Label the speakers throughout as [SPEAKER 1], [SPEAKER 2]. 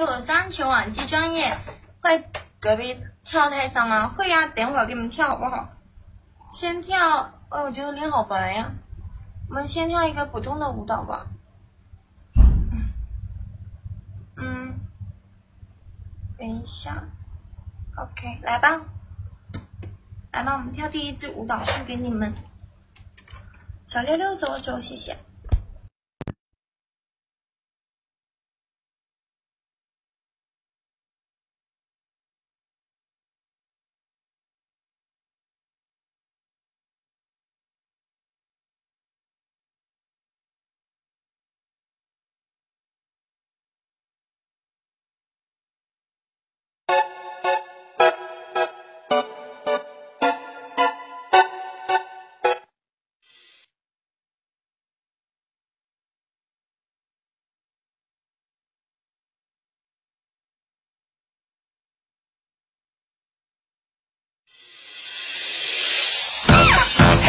[SPEAKER 1] 有三球网机专业会隔壁跳台上吗？会呀，等会儿给你们跳好不好？先跳，哦，我觉得脸好白呀。我们先跳一个普通的舞蹈吧。嗯，等一下，OK，来吧，来吧，我们跳第一支舞蹈，送给你们。小六六走走，谢谢。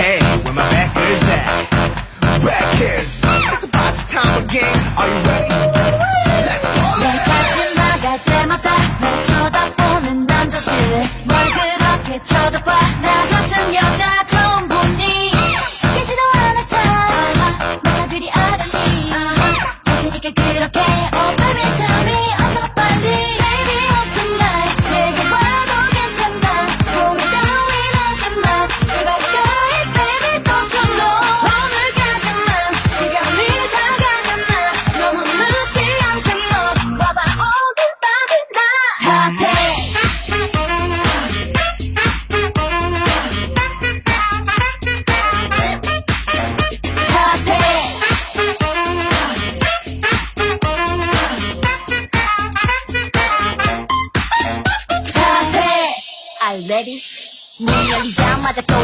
[SPEAKER 2] Hey, where my backers at? Backers, it's about time again. Are you ready? Let's go.
[SPEAKER 3] 같이 나갈 때마다 날 쳐다보는 남자들 뭘 그렇게 쳐다봐 나 같은 여자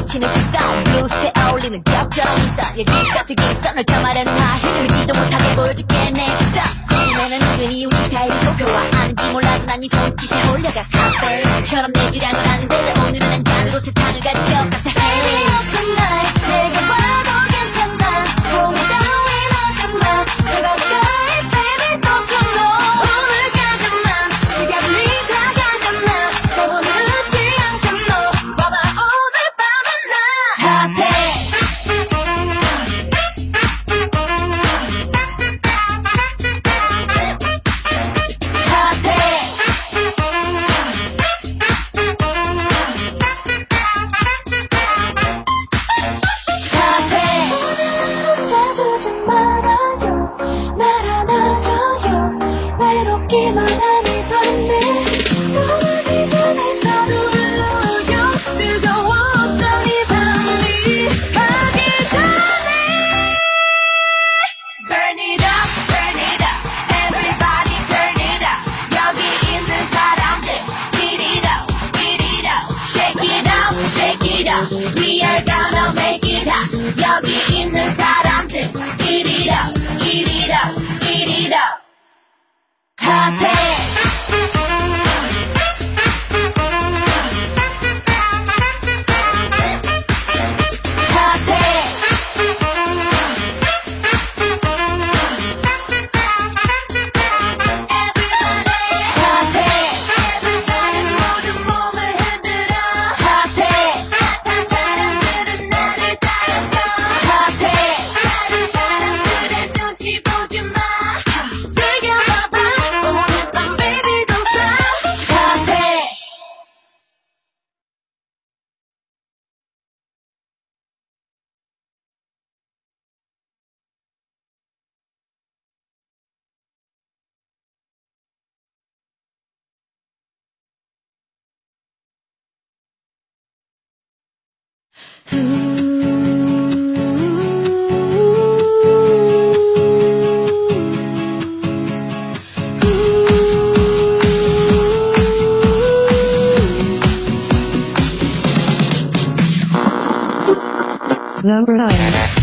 [SPEAKER 3] 꽂히는 시선 블루스테 어울리는 있어. 여기까지 널 참아내는 나 흐르지도 못하게 보여줄게 내 기사. 꿈에는 은근히 우리 사이를 좁혀와 아는지 몰라도 난네 손짓에 홀려가 카페처럼 내 주량을 아는데 오늘은 한 잔으로 세상을 것 같아 여기 있는 사람들
[SPEAKER 4] Number 9.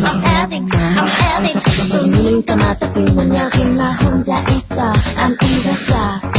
[SPEAKER 3] I'm having, I'm having. 또 눈 감았다 뜨면 여긴 나 혼자 있어 I'm in the dark.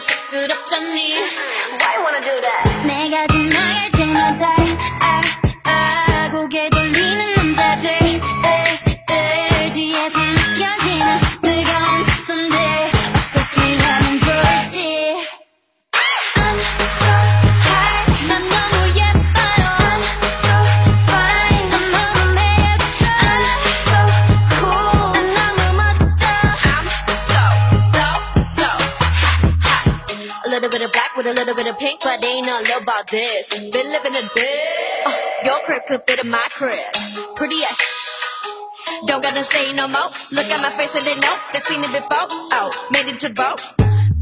[SPEAKER 3] 쑥스럽잖니 Why you wanna do that? 내가 진 but they ain't know about this. Been living a bit. Uh, your crib could fit in my crib. Pretty as Don't gotta say no more. Look at my face and they know they seen it before. Oh, made it to vote.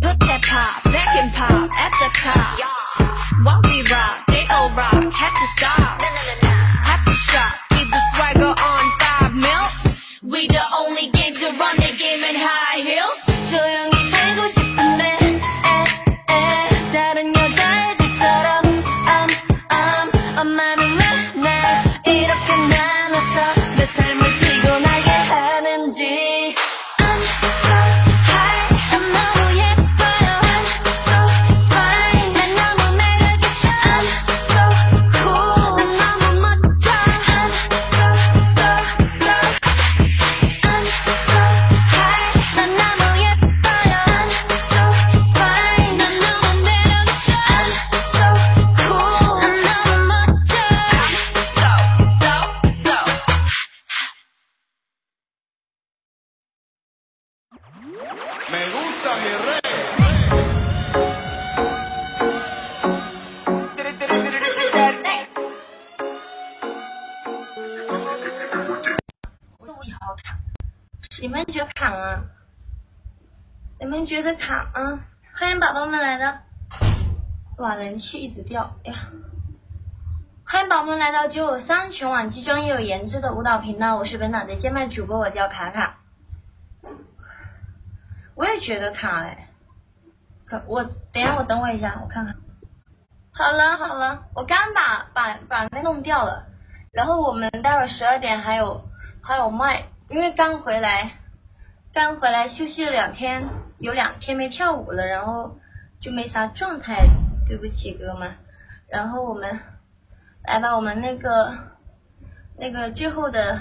[SPEAKER 3] Put that pop back and pop at the top. While we rock, they all rock. Had to stop.
[SPEAKER 1] 们觉得卡吗？你们觉得卡吗？欢迎宝宝们来到，哇，人气一直掉，哎呀！欢迎宝宝们来到九五三全网集中有颜值的舞蹈频道，我是本档的见麦主播，我叫卡卡。我也觉得卡嘞，可我等一下我等我一下，我看看。好了好了，我刚把把把那弄掉了，然后我们待会儿十二点还有还有麦，因为刚回来。刚回来休息了两天，有两天没跳舞了，然后就没啥状态，对不起哥们。然后我们来吧，我们那个那个最后的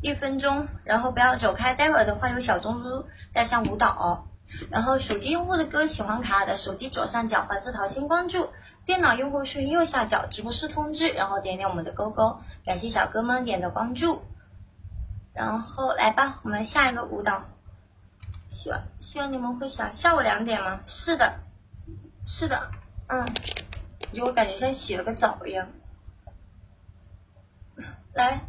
[SPEAKER 1] 一分钟，然后不要走开，待会儿的话有小猪猪带上舞蹈。然后手机用户的歌喜欢卡的，手机左上角黄色桃心关注，电脑用户是右下角直播室通知，然后点点我们的勾勾，感谢小哥们点的关注。然后来吧，我们下一个舞蹈，希望希望你们会想下午两点吗？是的，是的，嗯，就我感觉像洗了个澡一样。来